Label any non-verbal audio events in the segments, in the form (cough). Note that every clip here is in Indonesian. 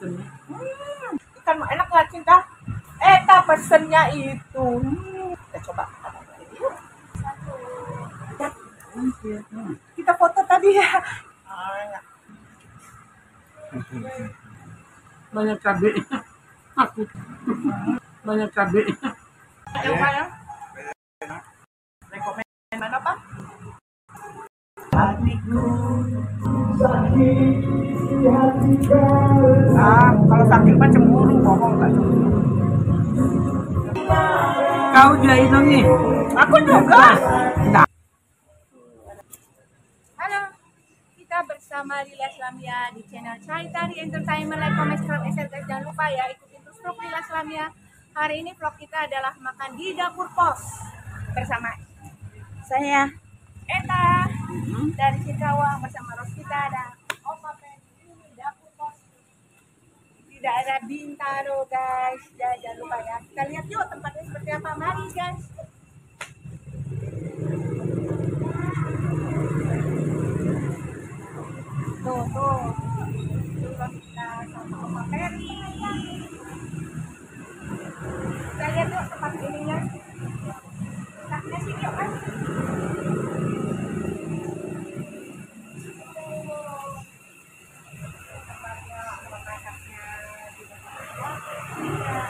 ikannya. Hmm, ikan enak nggak cinta? Eh, tak pesennya itu. Hmm, kita coba. Kita foto tadi ya. Banyak cabai. Aku. Banyak cabai. Yang mana? Rekomen mana pak? Hatiku Ah, kalau sakit mah cemburu, bohong cemburu. Kau jadi nih. Aku juga. Nah, Halo, kita bersama Lila Islamia di channel Caitari Entertainment Like, Comment, Subscribe, and Share guys. Jangan lupa ya ikutin terus vlog Lila Islamia. Hari ini vlog kita adalah makan di dapur pos bersama saya Eta dari Cikawang bersama Roskita dan Opa Pen ini dapur pos di daerah Bintaro guys. Jangan, jangan lupa ya. Kita lihat yuk tempatnya seperti apa. Mari guys. Tuh, tuh. Tuh kita sama Opa Peri. Kita lihat yuk tempat ininya. Tempatnya sini yuk kan. Eh, dapur. Pos. Eh, di tengah-tengahnya kolam guys. Ada kolamnya ya. Jadi kalau duduk di situ, di tengah-tengah sini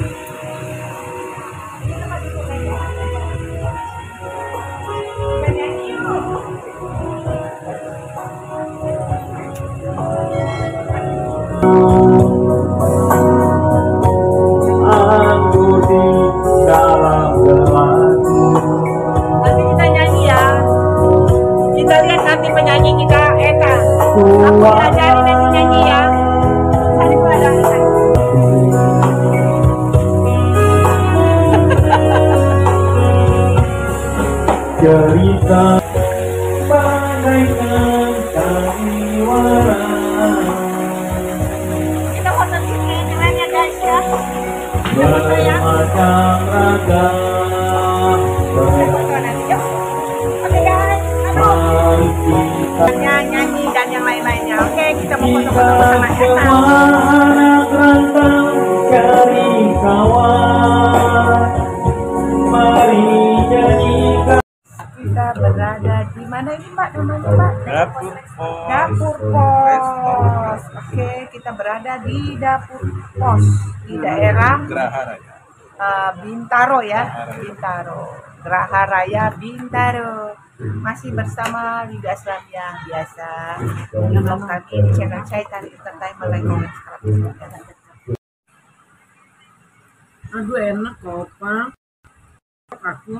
Cerita bagaikan sandiwara Kita foto di sini guys ya. Bermacam ragam Nyanyi, dan yang lain-lainnya. Oke, kita mau foto-foto bersama Kita mana ini Mbak namanya Mbak? Dapur pos. Dapur pos. Oke, kita berada di dapur pos di daerah Geraha Raya. uh, Bintaro ya, Bintaro. Geraha Raya Bintaro. Masih bersama Liga Islam yang biasa. Vlog kami di channel Caitan Entertainment like comment subscribe. Aduh enak kok, Pak. Aku.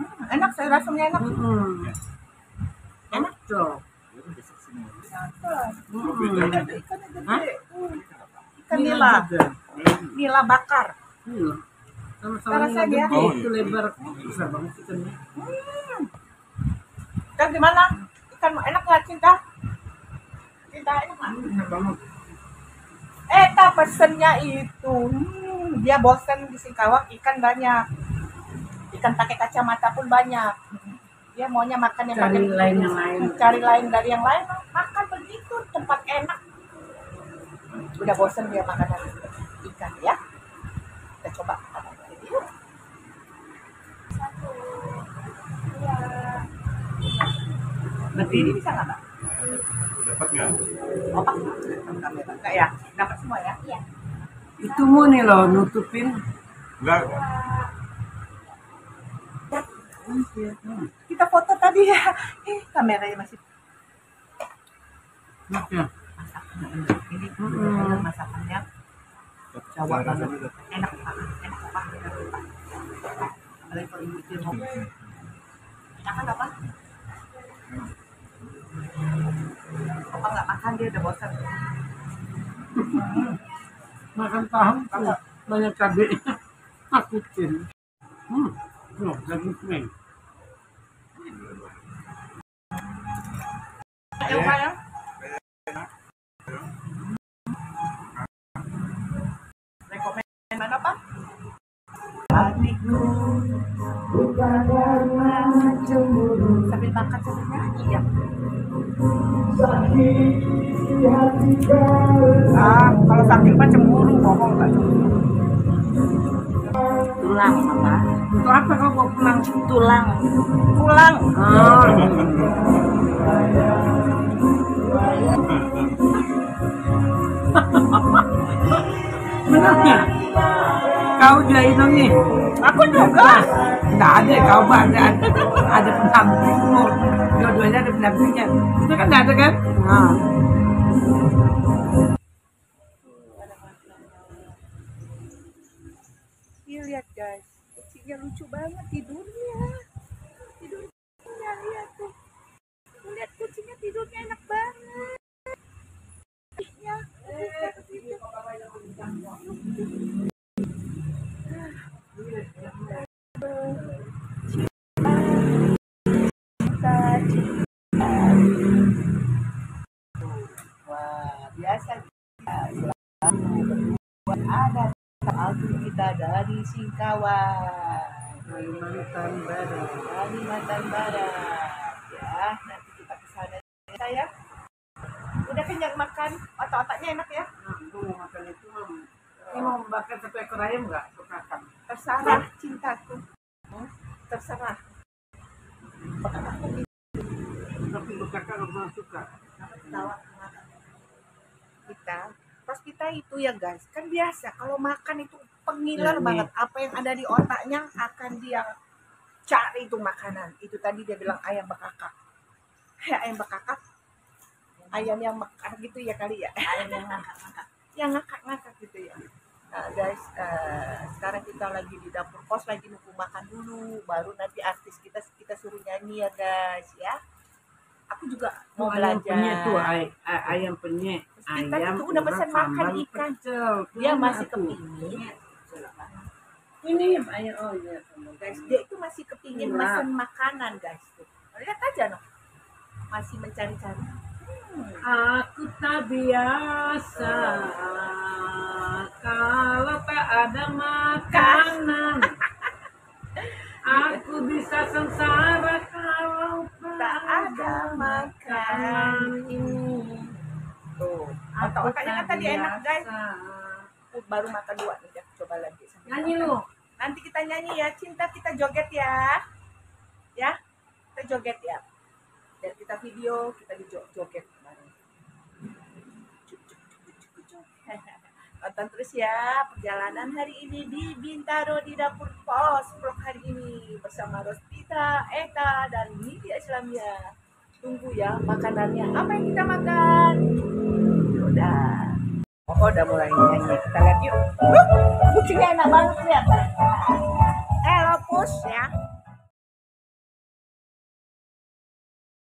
Hmm, enak saya rasanya enak. Hmm. Enak cok. Hmm, Hmm. Ikan nila, juga. nila bakar. Iya. Sama-sama Terasa yang dia. itu lebar. Besar banget ikannya. Ikan gimana? Ikan enak nggak cinta? Cinta enak nggak? Enak banget. Eh, tak pesennya itu. Hmm, dia bosan di Singkawang ikan banyak. Ikan pakai kacamata pun banyak. Dia maunya makan yang Cari pakai lain yang lain. Cari lain dari yang lain. Makan begitu tempat enak. Udah bosan dia makan ikan ya. Kita coba makan yuk. Berarti ini bisa nggak, Mbak? Dapat nggak? Oh, Pak. Kamera. Enggak ya? Dapat semua ya? Iya. Itu mau nih loh, nutupin. Enggak. Hmm. Kita foto tadi ya. Eh, kameranya masih Enak ya. ini Mm-mm. masakannya Jawa banget. Enak Pak. Enak Pak. Enak Pak. Apalagi kalau ibu itu mau. Enak kan apa? Apa nggak makan dia udah bosan. (laughs) Hmm. Makan tahu banyak cabenya. Akutin. Hmm. Tuh, daging kuning. Rekomen mana Pak? Adikku sambil makan sambil nyanyi ya. Ah, kalau sakit mah cemburu, bohong cemburu. tulang mama Untuk apa kau mau pulang? tulang Pulang. Ah. (laughs) Benar Kau jadi nih. Aku juga. Tidak ada kau mah ada ada pendampingmu. Dua-duanya ada pendampingnya. Itu kan nggak ada kan? Nah. Ih, lihat guys, kucingnya lucu banget tidurnya. Tidurnya lihat. Tuh, Lihat kucingnya tidurnya enak Biasa selalu berdua ada album kita dari Singkawan. Kalimantan Barat. Kalimantan Barat. Ya, nanti kita ke sana saya. Udah kenyang makan, otak-otaknya enak ya? Aku mau makan itu mam. Ini mau bakar satu ekor ayam nggak? Makan. Terserah cintaku. Hmm, Terserah. Makan aku Tapi bekakak aku nggak suka. ketawa kita pas kita itu ya guys kan biasa kalau makan itu pengiler Ya, banget. Apa yang ada di otaknya akan dia cari itu makanan. Itu tadi dia bilang ayam bekakak. Ya (laughs) ayam bekakak? Ayam yang mekar gitu ya kali ya. Ayam yang (laughs) ngangkat-ngangkat yang ngakak-ngakak gitu ya. Nah guys eh, sekarang kita lagi di dapur pos lagi nunggu makan dulu. Baru nanti artis kita kita suruh nyanyi ya guys ya aku juga mau ayam belajar penyet tuh, ay, ay, ayam penyet. Kita Ayam tuh udah pesan makan ikan. pecel. dia masih kepingin Ini ayam oh iya. guys dia itu masih kepingin pesan makanan guys tuh lihat aja noh masih mencari-cari Hmm. Aku tak biasa kalau tak ada makanan. (laughs) Aku bisa sengsara kalau tak ada makanan ini. tuh. Aku otak-otaknya kan tadi enak guys. Baru makan dua nih coba lagi Nyanyi makan. lu. nanti kita nyanyi ya. Cinta kita joget ya. Ya? Kita joget ya. Dan kita video kita di joget bareng Tonton terus ya perjalanan hari ini di Bintaro di dapur pos vlog hari ini bersama Rospita, Eta dan Media Islamia. Tunggu ya makanannya. Apa yang kita makan? Udah. Oh, udah mulai nyanyi. Kita lihat yuk. Kucingnya enak banget lihat. Hello, Pus ya.